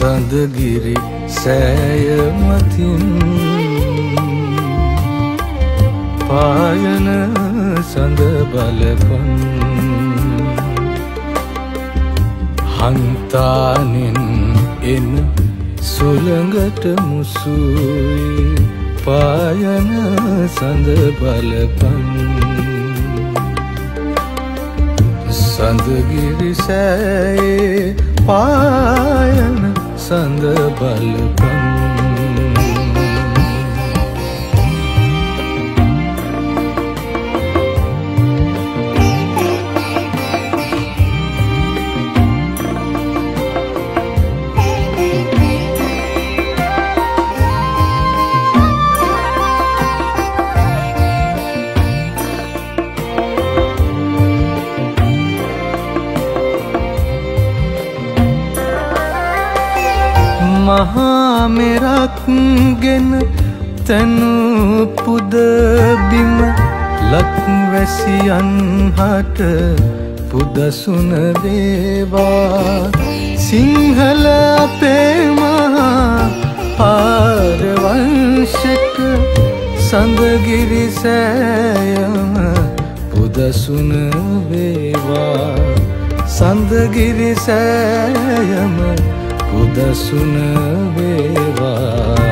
සඳගිරි සෑයමතින් පායන සඳ බලපන්. හන්තානෙන් එන සුළඟට මුසුයි පායන සඳ බලපන්. සඳගිරි සෑයේ පායන සඳ බලපන් මහා මෙරක් ගෙන තැනු පුදබිම ලක් වැසියන් හට පුදසුන වේවා. සිංහල අපේ මහා පාරවංශක සඳගිරි සෑයම පුදසුන වේවා. සඳගිරි සෑයම උදසුන වේවා.